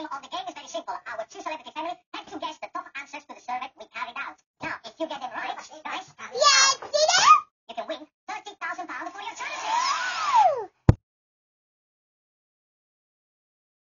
aim of the game is very simple. Our two celebrity families had to guess the top answers to the survey we carried out. Now, if you get them right,